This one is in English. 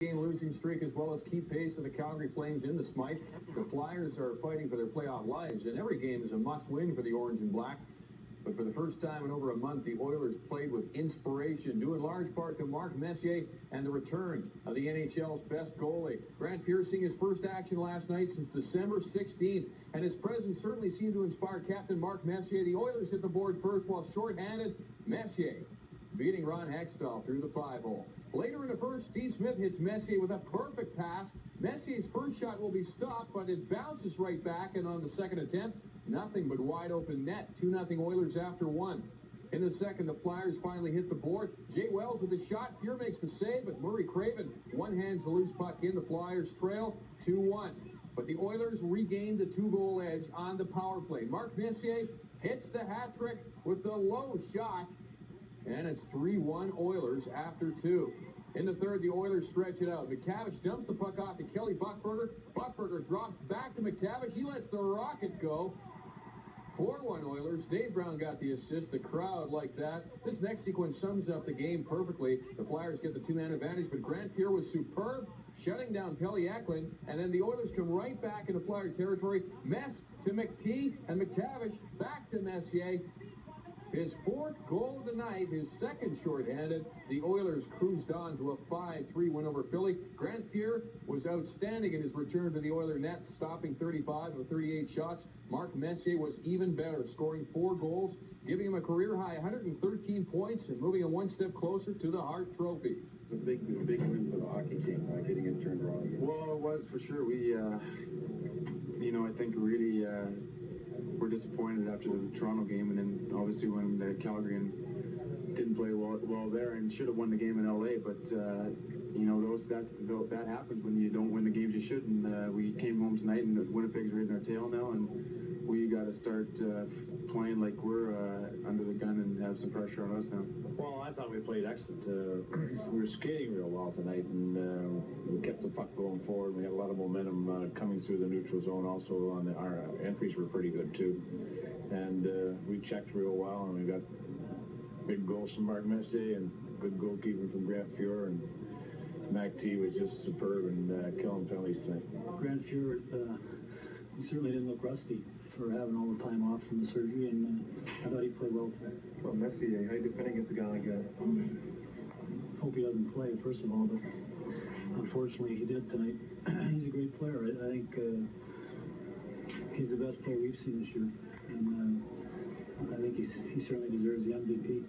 game losing streak as well as keep pace with the Calgary Flames in the Smythe. The Flyers are fighting for their playoff lives, and every game is a must-win for the Orange and Black. But for the first time in over a month, the Oilers played with inspiration, due in large part to Mark Messier and the return of the NHL's best goalie. Grant Fuhr seeing his first action last night since December 16th, and his presence certainly seemed to inspire Captain Mark Messier. The Oilers hit the board first while shorthanded. Messier beating Ron Hextall through the five hole. Later in the first, Steve Smith hits Messier with a perfect pass. Messier's first shot will be stopped, but it bounces right back, and on the second attempt, nothing but wide open net. 2 0 Oilers after one. In the second, the Flyers finally hit the board. Jay Wells with the shot. Fuhr makes the save, but Murray Craven one hands the loose puck in. The Flyers trail 2 1. But the Oilers regained the two goal edge on the power play. Mark Messier hits the hat trick with the low shot. And it's 3-1 Oilers after two. In the third, the Oilers stretch it out. MacTavish dumps the puck off to Kelly Buchberger. Buchberger drops back to MacTavish. He lets the rocket go. 4-1 Oilers. Dave Brown got the assist. The crowd like that. This next sequence sums up the game perfectly. The Flyers get the two-man advantage, but Grant Fuhr was superb, shutting down Pelle Eklund, and then the Oilers come right back into Flyer territory. Mess to McT and MacTavish back to Messier. His fourth goal of the night, his second shorthanded. The Oilers cruised on to a 5-3 win over Philly. Grant Fuhr was outstanding in his return to the Oiler net, stopping 35 of 38 shots. Mark Messier was even better, scoring four goals, giving him a career-high 113 points and moving him one step closer to the Hart Trophy. A big, big win for the hockey team, uh, getting it turned around again. Well, it was for sure. We, uh, you know, I think really uh, we're disappointed after the Toronto game, and then obviously when the Calgary play well, there and should have won the game in LA, but uh, you know those that that happens when you don't win the games you should. And uh, we came home tonight, and Winnipeg's in our tail now, and we got to start uh, playing like we're uh, under the gun and have some pressure on us now. Well, I thought we played excellent. Uh, we were skating real well tonight, and uh, we kept the puck going forward. We had a lot of momentum coming through the neutral zone. Also, on the, our entries were pretty good too, and we checked real well. And we got big goals from Mark Messier and good goalkeeping from Grant Fuhr and. Mac T was just superb and uh, killing penalties tonight. Grant Fuhr, uh, he certainly didn't look rusty for having all the time off from the surgery, and uh, I thought he played well tonight. Well, Messier, how you defending against a guy like that? Hope he doesn't play, first of all, but unfortunately he did tonight. he's a great player. I, I think uh, he's the best player we've seen this year, and uh, I think he's, he certainly deserves the MVP.